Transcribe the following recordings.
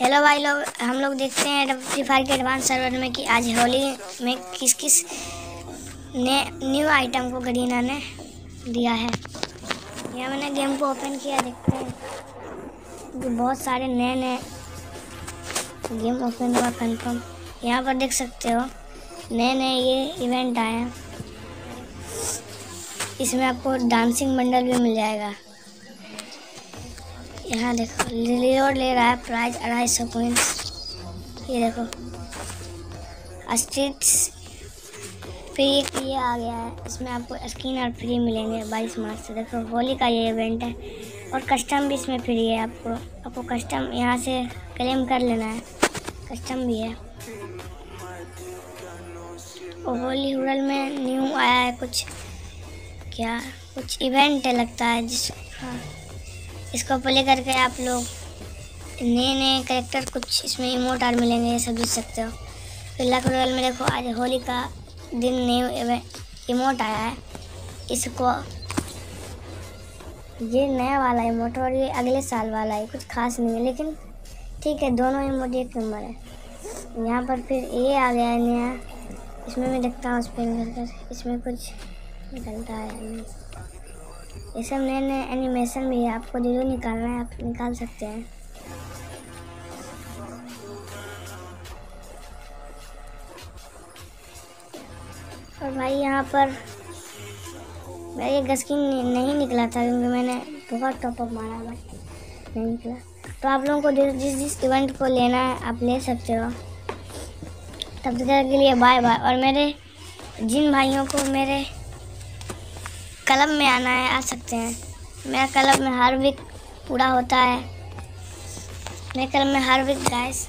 Hello भाई लोग, हम लोग देखते हैं फ्री फायर के एडवांस सर्वर में कि आज होली में किस किस ने न्यू आइटम को गरीना ने दिया है। यहाँ मैंने गेम को ओपन किया, देखते हैं। कि बहुत सारे नए नए गेम ओपन हुआ कंफर्म यहाँ पर देख सकते हो, नए नए ये इवेंट आए हैं इसमें आपको डांसिंग बंडल भी मिल जाएगा। यहाँ देखो रिलोड ले रहा है प्राइस अढ़ाई सौ पॉइंट्स ये देखो स्ट्रीट्स फ्री ये आ गया है। इसमें आपको स्किन और फ्री मिलेंगे, बाईस मार्च से। देखो, होली का ये इवेंट है और कस्टम भी इसमें फ्री है आपको। आपको कस्टम यहाँ से क्लेम कर लेना है। कस्टम भी है। और होली हुरल में न्यू आया है कुछ, क्या, कुछ इवेंट है लगता है जिस हाँ। इसको प्ले करके आप लोग नए नए करेक्टर कुछ इसमें इमोट आर मिलेंगे, ये सब जीत सकते हो। फिर लक रॉयल में देखो, आज होली का दिन न्यू इमोट आया है। इसको ये नया वाला इमोट और ये अगले साल वाला है, कुछ खास नहीं है, लेकिन ठीक है, दोनों इमोट एक नंबर है। यहाँ पर फिर ये आ गया है नया। इसमें मैं देखता हूँ स्पेन कर इसमें कुछ निकलता है ये सब नए नए एनिमेशन भी है, आपको जो निकालना है, आप निकाल सकते हैं। और भाई यहाँ पर मेरा ये गस्किन नहीं निकला था, क्योंकि मैंने बहुत टॉपअप मारा भाई नहीं निकला। तो आप लोगों को जिस जिस इवेंट को लेना है, आप ले सकते हो। तब तक के लिए बाय बाय और मेरे जिन भाइयों को मेरे क्लब में आना है, आ सकते हैं। मेरा क्लब में हर वीक पूरा होता है। मेरे क्लब में हर वीक गाइस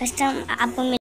कस्टम आपको मिल